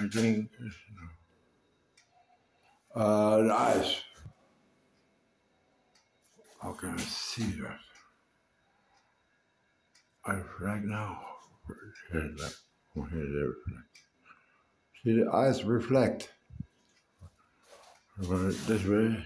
I think. Uh, eyes. How can I see that? I right now. Oh. See the eyes reflect. This way.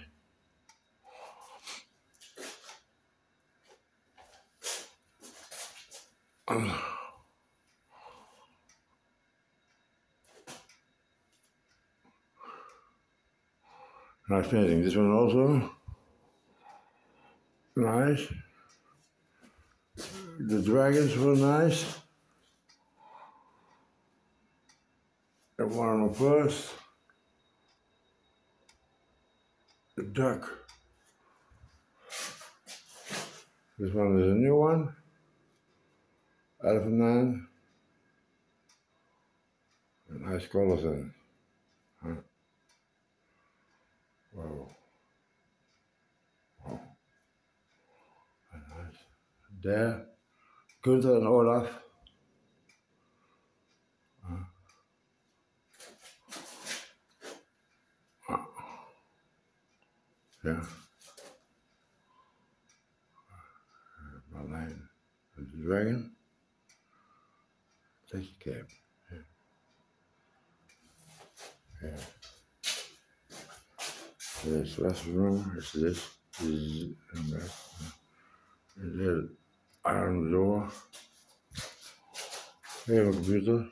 Nice painting. This one also. Nice. The dragons were nice. The one on the first. The duck. This one is a new one. Elephant Man. Nice colors in. der, Günther en Olaf. Ja. Marlijn en de Dwengen. Dat je. Ja. ja. This is this is, and that. And door. We have a computer.